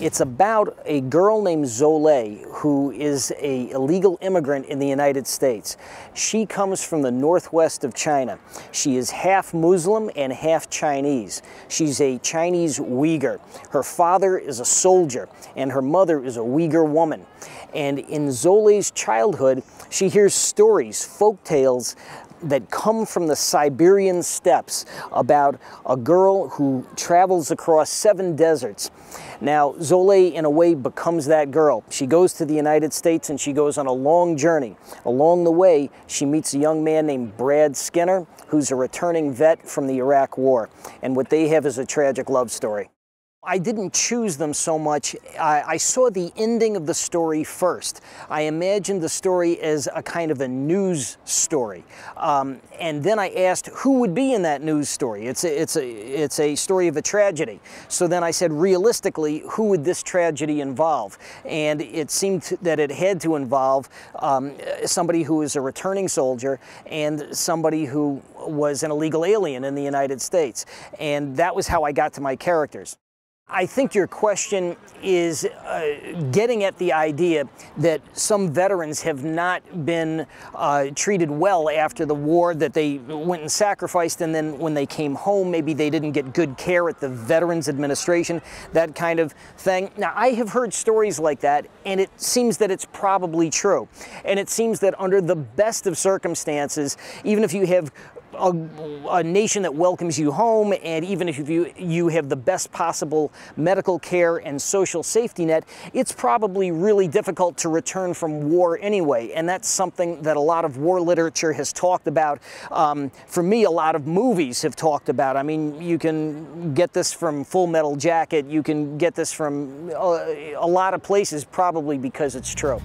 It's about a girl named Zou Lei who is a illegal immigrant in the United States. She comes from the northwest of China. She is half Muslim and half Chinese. She's a Chinese Uyghur. Her father is a soldier and her mother is a Uyghur woman. And in Zou Lei's childhood, she hears stories, folk tales that come from the Siberian steppes about a girl who travels across seven deserts. Now, Zou Lei, in a way, becomes that girl. She goes to the United States and she goes on a long journey. Along the way, she meets a young man named Brad Skinner, who's a returning vet from the Iraq War. And what they have is a tragic love story. I didn't choose them so much. I, I, saw the ending of the story first. I imagined the story as a kind of a news story. Um, and then I asked who would be in that news story. It's a, it's, a, it's a story of a tragedy. So then I said, realistically, who would this tragedy involve? And it seemed that it had to involve um, somebody who is a returning soldier and somebody who was an illegal alien in the United States. And that was how I got to my characters. I think your question is uh, getting at the idea that some veterans have not been uh, treated well after the war, that they went and sacrificed, and then when they came home, maybe they didn't get good care at the Veterans Administration, that kind of thing. Now, I have heard stories like that, and it seems that it's probably true. And it seems that under the best of circumstances, even if you have a, a, nation that welcomes you home, and even if you, you have the best possible medical care and social safety net, it's probably really difficult to return from war anyway. And that's something that a lot of war literature has talked about. Um, for me, a lot of movies have talked about. I mean, you can get this from Full Metal Jacket, you can get this from a, uh, a lot of places, probably because it's true.